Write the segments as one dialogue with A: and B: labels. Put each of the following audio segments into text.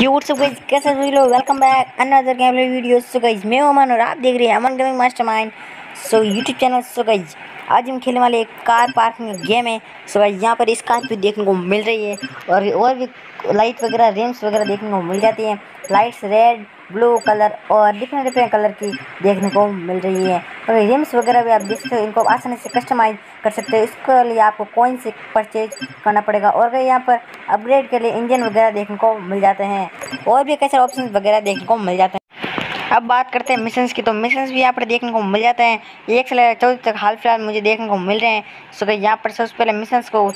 A: WhatsApp guys कैसे लोग? Welcome back another game video so guys मैं अमन और आप देख रहे हैं Aman gaming mastermind so YouTube channel so guys आज हम खेलने वाले एक कार पार्किंग गेम है. सो गाइस यहाँ पर इस कार पे देखने को मिल रही है और और भी लाइट वगैरह रिम्स वगैरह देखने को मिल जाती हैं. लाइट्स रेड ब्लू कलर और डिफरेंट डिफरेंट कलर की देखने को मिल रही है। और रिम्स वगैरह भी आप देख सकते हो, इनको आसानी से कस्टमाइज कर सकते हो। इसके लिए आपको कॉइन से परचेज करना पड़ेगा। और यहाँ पर अपग्रेड के लिए इंजन वगैरह देखने को मिल जाते हैं, और भी कई सारे ऑप्शन वगैरह देखने को मिल जाते हैं। अब बात करते हैं मिशंस की। तो मिशंस भी यहाँ पर देखने को मिल जाते हैं। एक से लेकर चौदह तक हाल फ़िलहाल मुझे देखने को मिल रहे हैं। सो यहाँ पर सबसे पहले मिशंस को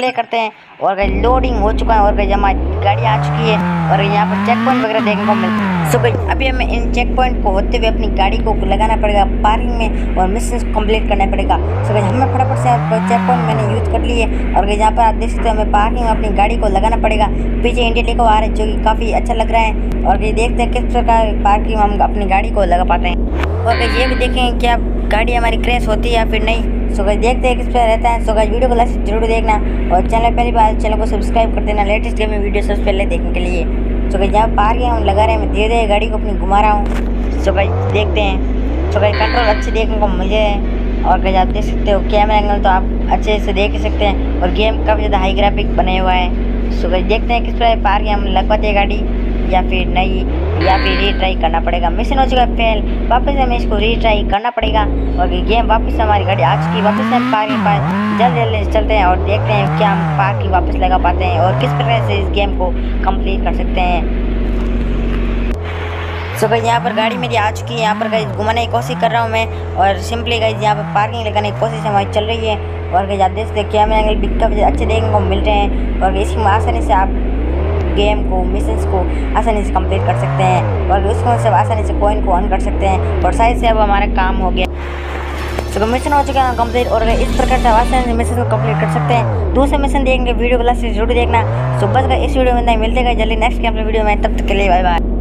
A: प्ले करते हैं। और गई लोडिंग हो चुका है और गई हमारी गाड़ी आ चुकी है। और यहाँ पर चेक पॉइंट वगैरह देखने को मिलता है। सो गई अभी हमें इन चेक पॉइंट को होते हुए अपनी गाड़ी को लगाना पड़ेगा पार्किंग में और मिशन कंप्लीट करना पड़ेगा। सो गई हमें फटाफट से चेक पॉइंट मैंने यूज़ कर लिए और गई यहाँ पर आप देख सकते हो हमें पार्किंग में अपनी गाड़ी को लगाना पड़ेगा। पीछे इंडिया लिखा आ रहा है, जो कि काफ़ी अच्छा लग रहा है। और ये देखते हैं किस प्रकार पार्किंग में हम अपनी गाड़ी को लगा पाते हैं। और ये भी देखें क्या गाड़ी हमारी क्रैश होती है या फिर नहीं। सो गाइस देखते हैं किस पर रहता है। सो गाइस वीडियो को लास्ट ज़रूर देखना और चैनल पहली बार चैनल को सब्सक्राइब कर देना लेटेस्ट गेमिंग वीडियो सबसे पहले देखने के लिए। सो गाइस जहाँ पार गया हम लगा रहे हैं, मैं धीरे धीरे गाड़ी को अपनी घुमा रहा हूँ। सो गाइस देखते हैं। सो गाइस कंट्रोल अच्छे देखने को मिल और गाइस आप देख सकते हो कैमरा एंगल तो आप अच्छे से देख सकते हैं। और गेम काफ़ी ज़्यादा हाई ग्राफिक बने हुआ है। सो गाइस देखते हैं किस पर पार गया हम लग पाते हैं गाड़ी। या फिर नहीं या फिर रीट्राई करना पड़ेगा। मिशन हो चुका है फेल वापस हमें इसको रीट्राई करना पड़ेगा। और गेम वापस हमारी गाड़ी आ चुकी वापस हम पार्किंग पास जल्द जल्द चलते हैं और देखते हैं क्या हम पार्किंग वापस लगा पाते हैं और किस प्रकार से इस गेम को कंप्लीट कर सकते हैं। सो so, यहाँ पर गाड़ी मेरी आ चुकी है। यहाँ पर गई घुमाने की कोशिश कर रहा हूँ मैं। और सिंपली गई यहाँ पर पार्किंग लगाने की कोशिश हमारी चल रही है। और गई आप देख सकते हैं कैमरा एंगल भी काफ़ी अच्छे देखने को मिल रहे हैं। और इसकी आसानी से आप गेम को मिशंस को आसानी से कंप्लीट कर सकते हैं और उसको सब आसानी से कॉइन को ऑन कर सकते हैं और साइज़ से अब हमारा काम हो गया। तो मिशन हो चुका है कंप्लीट और इस प्रकार से आसानी से मिशन को कंप्लीट कर सकते हैं, दूसरे मिशन देखेंगे वीडियो क्लास से ज़रूर देखना। सो बस इस वीडियो में मिलते गए जल्दी नेक्स्ट के अपने वीडियो में, तब तक के लिए बाय बाय